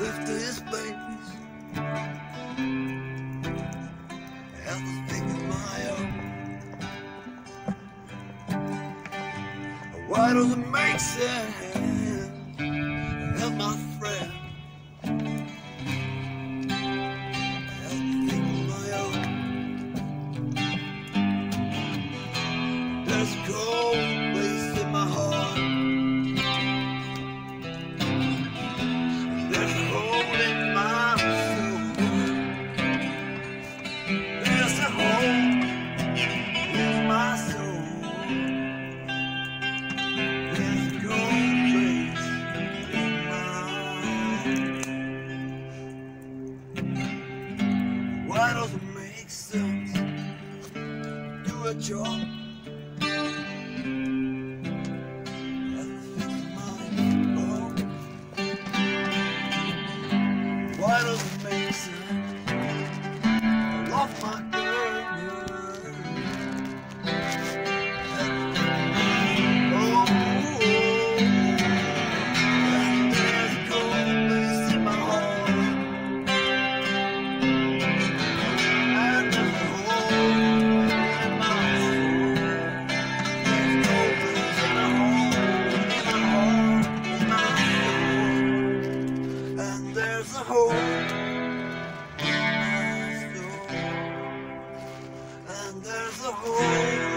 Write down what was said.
lift his fingers. Everything my own. Why does it make sense? And my friend. Everything my own. There's a it make sense? Do a job. Why does it make sense? I love my Soul. And there's a hole